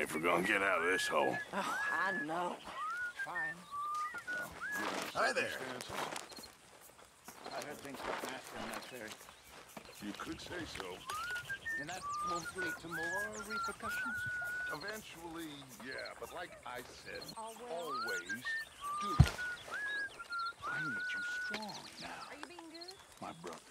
if we're gonna get out of this hole. Oh, I know. Fine. Well, Hi there. I heard things got nasty on that ferry. You could say so. And that won't lead to more repercussions? Eventually, yeah, but like I said, always, always do. I need you strong now. Are you being good? My brother.